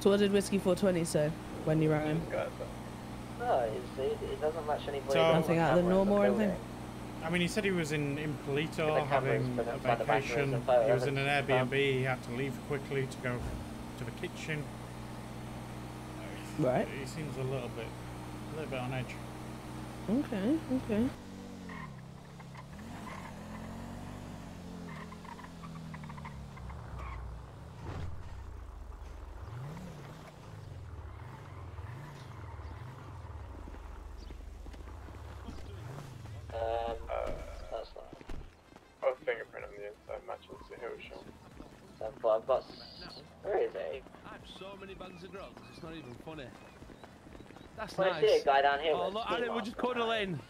So what did Whiskey 420 say when you rang him? No, it's, it, it doesn't match any So- Nothing out of the normal or anything? I mean, he said he was in, in Paleto having the- a for the batteries vacation. He was in an um, Airbnb. stuff. He had to leave quickly to go to the kitchen. Right. He seems a little bit, a little bit on edge. Okay, okay. print on the inside matches the. I've got, I've got. Where is he? I have so many bags of drugs, it's not even funny. That's Well, I see a guy down here Oh, look, ski Aaron, we're just cutting a lane.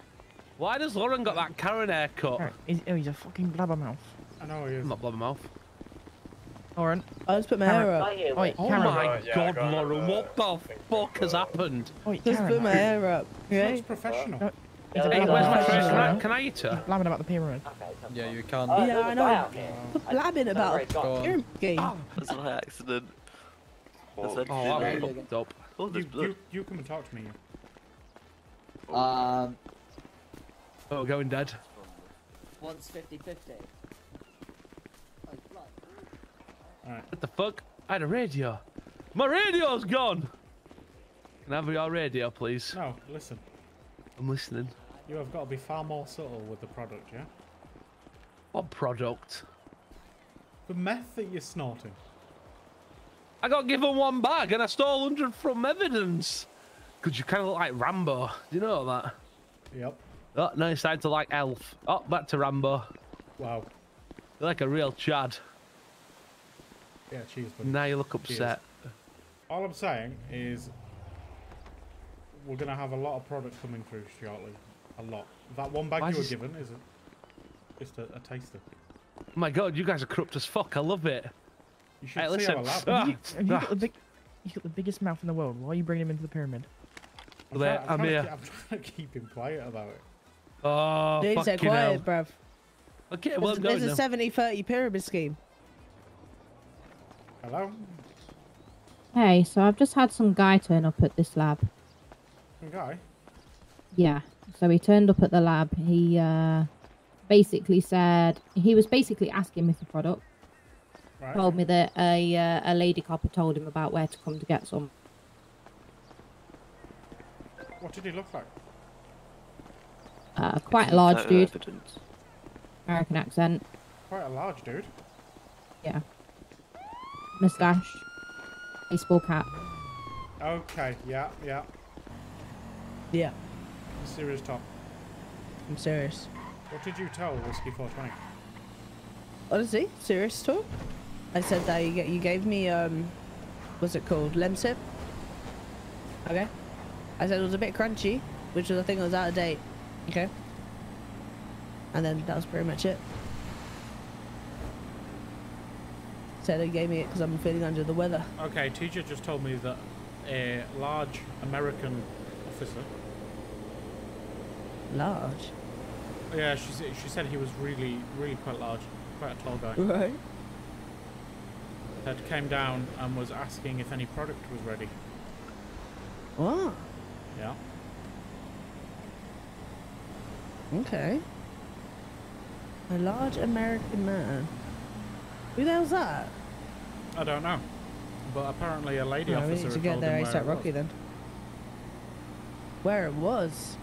Why does Lauren got that Karen haircut? He's, oh, he's a fucking blabbermouth. I know he is. I'm not blabbermouth. Lauren. I just put my Karen. hair up. Oi, Oh Karen. my yeah, god, go Lauren, uh, what the fuck has happened? Oi, Just Karen. put my hair up. Looks professional. He's a Hey, blabbermouth. where's my He's first? Can I, a- can I eat her? He's blabbing about the pyramid. Yeah, you can. Oh, Yeah, I know. guy out here. Blabbing about Go a on. pyramid scheme. That's my accident. That's Oh, I'm accident. fucked up. Oh, You, blood. you, you come and talk to me. Um, Oh, going dead. once 50 50. Alright. What the fuck? I had a radio. My radio's gone! Can I have your radio, please? No, listen. I'm listening. You have got to be far more subtle with the product, yeah? What product? The meth that you're snorting. I got given one bag and I stole 100 from evidence. Because you kind of look like Rambo. Do you know that? Yep. Oh, no, it's time to like Elf. Oh, back to Rambo. Wow. You're like a real Chad. Yeah, cheers, buddy. Now you look Cheers. upset. All I'm saying is we're going to have a lot of product coming through shortly. A lot. That one bag Why you were given is a, just a, a taster. Oh my god, you guys are corrupt as fuck. I love it. You should Hey, see listen. our lab. Ah, Have you, have you ah. got the big, you got the biggest mouth in the world. Why are you bringing him into the pyramid? I'm, trying, I'm, I'm trying here. To, keep- I'm trying to keep him quiet about it. Oh, Dude, say fucking quiet, hell. bruv. Okay, well, There's, there's a now. 70 30 pyramid scheme. Hello? Hey, so I've just had some guy turn up at this lab. Some guy? Yeah. So he turned up at the lab. He uh, basically said he was basically asking me for product. Right. Told me that a uh, a lady cop had told him about where to come to get some. What did he look like? Uh, quite a large dude, evidence. American accent. Quite a large dude. Yeah. Mustache. Baseball cap. Okay, yeah, yeah. Yeah, Serious top. I'm serious. What did you tell Whiskey 420? Honestly, serious talk. I said that you, you gave me um, what's it called, lemsip. Okay. I said it was a bit crunchy, which was I think it was out of date. Okay. And then that was pretty much it. Said he gave me it because I'm feeling under the weather. Okay, teacher just told me that a large American officer. Large. Yeah, she said she said he was really, really quite large, quite a tall guy. Right. That came down and was asking if any product was ready. What? Yeah. Okay. A large American man. Who the hell's that? I don't know, but apparently a lady Oh, we need to get there ASAP Rocky then. Where it was?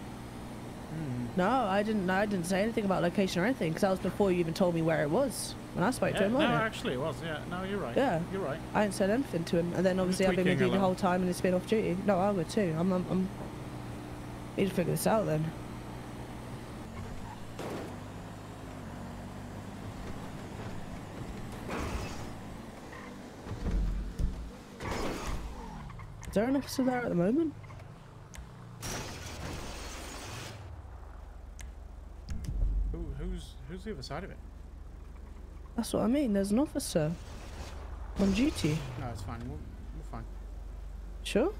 No, I didn't. I didn't say anything about location or anything because that was before you even told me where it was when I spoke to him. no, wasn't it? actually it was. Yeah, no, you're right. Yeah. you're right. I didn't said anything to him, and then obviously I've been with you the whole time, and it's been off duty. No, I would too. I'm. I'm. I'm need to figure this out then. Is there an officer there at the moment? Who, who's who's the other side of it? That's what I mean. There's an officer on duty. No, it's fine. We're, we're fine. Sure.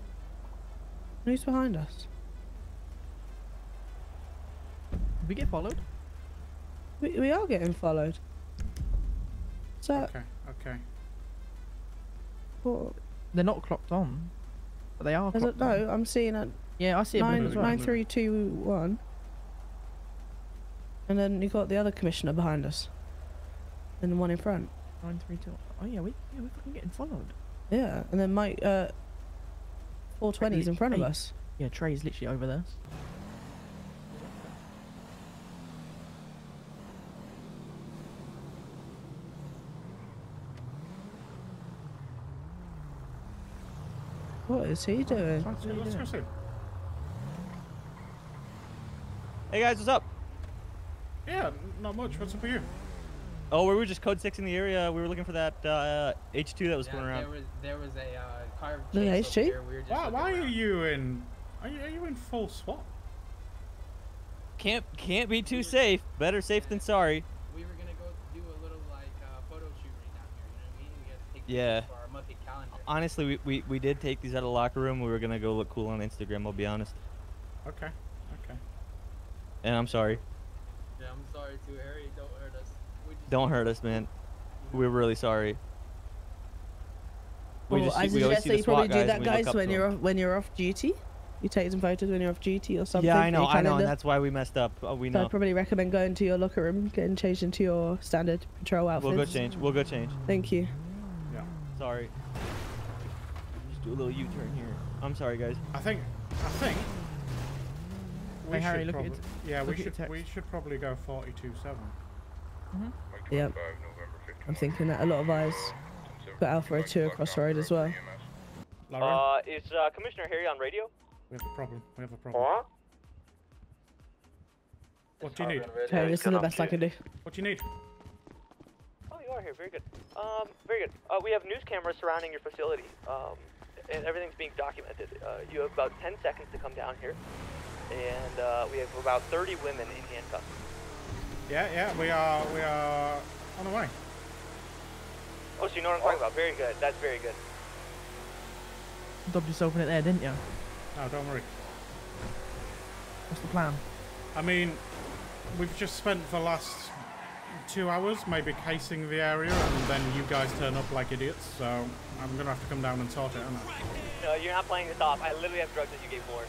Who's behind us? Did we get followed? We, we are getting followed. So, Okay, okay. what? They're not clocked on, but they are. Is it, Clocked on. no, I'm seeing it. Yeah, I see it Nine, moving as well. nine, three, two, one. And then you got the other commissioner behind us. And the one in front. Nine three two. Oh yeah, we yeah we're fucking getting followed. Yeah, and then Mike, uh, 420's in front of us. Yeah, Trey's literally over there. What is he doing? So let's go see. Hey guys, what's up? Yeah, not much. What's up with you? Oh, we were just code six in the area. We were looking for that uh, H2 that was going around. there was there was a uh, car No, chase it's over here. We were just Why, looking why are you in? Are you, are you in full SWAT? Can't can't be too safe. Better safe than sorry. We were gonna go do a little like uh, photo shoot right down here. You know what I mean? We got to take Yeah. for our monthly calendar. Honestly, we, we, we did take these out of locker room. We were gonna go look cool on Instagram. I'll be honest. Okay. Okay. And I'm sorry. Yeah, sorry too, Harry. Don't hurt us. We just Don't hurt us, man. We're really sorry. We Well, just I see- always suggest see that the you probably SWAT do guys that, and we look guys, when you're 'em. off, when you're off duty. You take some photos when you're off duty or something. Yeah, I know, I know, and that's why we messed up. Oh, we So know. I'd probably recommend going to your locker room, getting changed into your standard patrol outfit. We'll go change. We'll go change. Thank you. Yeah. Sorry. Just do a little U-turn here. I'm sorry, guys. I think. I think. We Hey, Harry, should look at your probably, t- yeah, we look at your should we should probably go forty-two seven. Mhm. Yep. I'm thinking that a lot of eyes got Alpha a two across the road as well. Lauren, is uh, Commissioner Harry on radio? we have a problem. We have a problem. What do you need? Okay, this is the best I can do. What do you need? Oh, you are here. Very good. Um, very good. Uh, we have news cameras surrounding your facility, um, and everything's being documented. Uh, you have about 10 seconds to come down here, and uh, we have about 30 women in handcuffs. Yeah, yeah, we are we are on the way. Oh, so you know what I'm talking about. Very good. That's very good. Dubbed yourself in it there, didn't you? No, don't worry. What's the plan? I mean, we've just spent the last two hours maybe casing the area, and then you guys turn up like idiots. So I'm gonna have to come down and sort it. Aren't I? No, you're not playing this off. I literally have drugs that you gave for.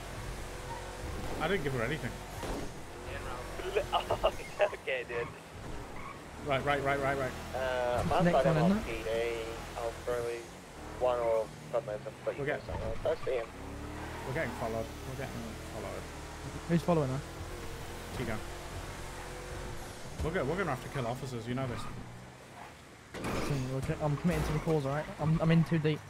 I didn't give her anything. okay, dude. Right, right, right, right, right. Uh, That's the next one, isn't it? I'll probably one or something, but you We'll get get- something else. I see him. We're getting followed. We're getting followed. Who's following her? Tigo. We're gonna, we're gonna have to kill officers. You know this. Listen, I'm committed to the cause, alright? I'm, I'm in too deep.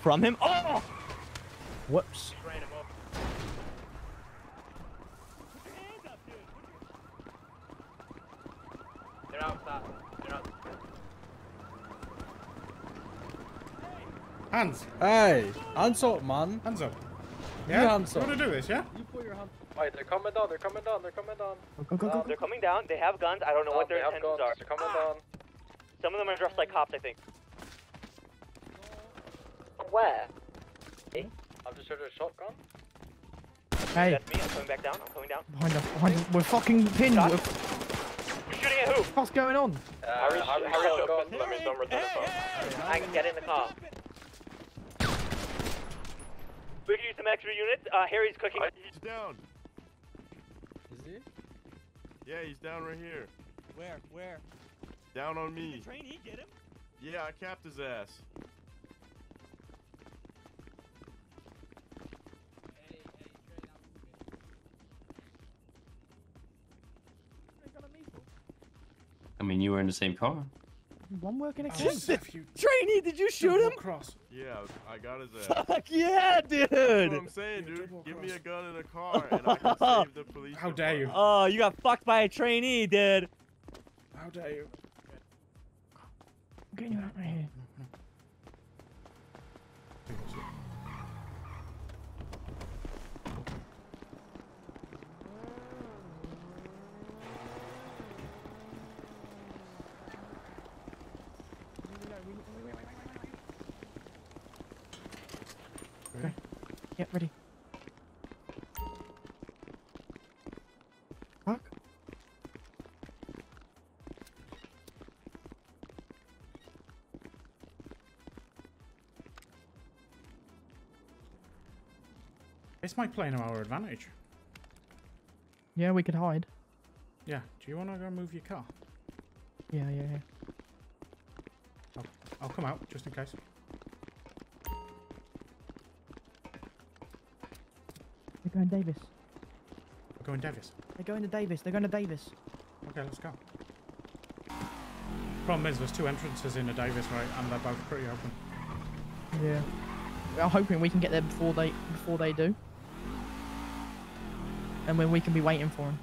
From him? Oh! Whoops. They're outside. They're out. Hands. Hey, hands up, man. Hands up. Yeah, You Yeah. hands You wanna do this? Yeah. You put your hand. Wait, they're coming down, they're coming down, they're coming down. Go, go, go, Uh, go. they're coming down. They have guns. I don't know what their intentions guns, are. They're coming ah. down. Some of them are dressed like cops, I think. Where? I've just heard a shotgun. Hey, That's me. I'm coming back down. I'm coming down. behind us, behind us. We're fucking pinned. We're, You're shooting at who? what's going on? Uh, Harry, shotgun, let me know return the I can get in the car. We can use some extra units. Uh, Harry's cooking. He's down. Is he? Yeah, he's down right here. Where? Where? Down on me. Trainee, get him. Yeah, I capped his ass. I mean, you were in the same car. One working again. Seth, you Trainee, did you shoot him? cross. Yeah, I got his ass. Fuck yeah, dude. That's what I'm saying, dude. Give me a gun and a car, and I can save the police. How dare you? Oh, you got fucked by a trainee, dude. How dare you? I'm getting you out of here. Okay. Get ready. Fuck. This might play to our advantage. Yeah, we could hide. Yeah. Do you want to go move your car? Yeah, yeah, yeah. I'll, I'll come out just in case. Going Davis. We're going Davis. They're going to Davis. They're going to Davis. Okay, let's go. Problem is, there's two entrances in a Davis, right? And they're both pretty open. Yeah. I'm hoping we can get there before they before they do, and when we can be waiting for them.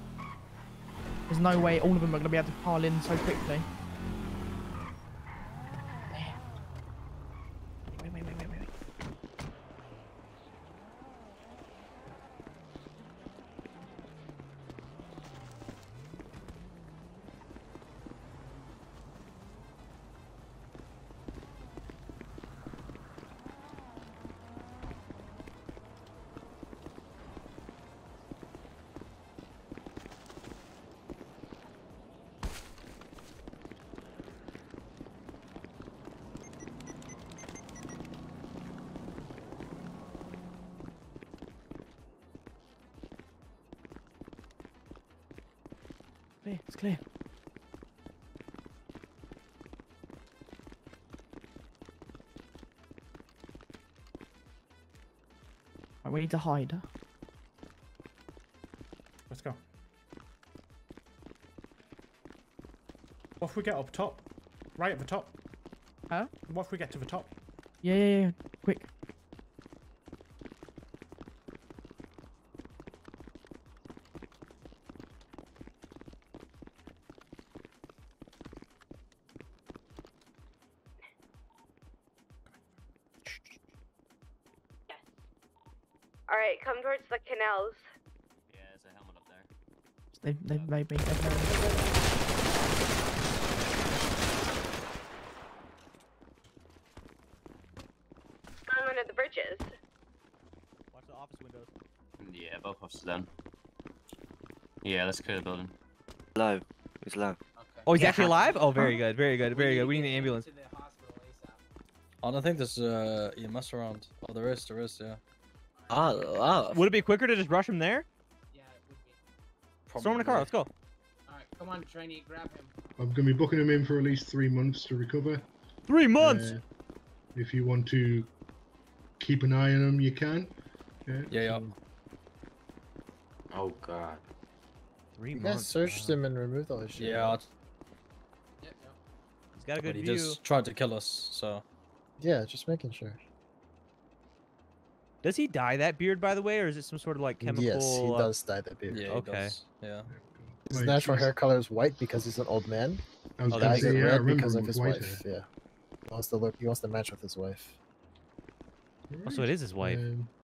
There's no way all of them are going to be able to pile in so quickly. We need to hide. Let's go. What if we get up top? Right at the top? Huh? What if we get to the top? Yeah, yeah, yeah. Watch the office windows. Yeah, both officers down. Yeah, let's clear the building. Low. He's low. Oh, he's Yeah. actually alive? Oh, very good, very good, very good. We need an ambulance. I don't think there's uh EMS around. Oh, there is, there is, yeah. Ah, Would it be quicker to just rush him there? Yeah, it would be. Throw him in the car. Let's go. Alright, come on, trainee, grab him. I'm going to be booking him in for at least three months to recover. Three months. Uh, if you want to keep an eye on him, you can. Yeah. Yeah, yeah. Oh god. Three You guys searched him and removed all his shit. Yeah. right? He's got a But good he view. just tried to kill us, so. Yeah, just making sure. Does he dye that beard, by the way, or is it some sort of like chemical? Yes, he uh, does dye that beard. Yeah, Okay. Yeah. His Wait, natural he's- hair color is white because he's an old man. I was Oh, He dyes it yeah, red because of his wife. hair. Yeah. He wants to look. He wants to match with his wife. Oh, so it is his wife. Um,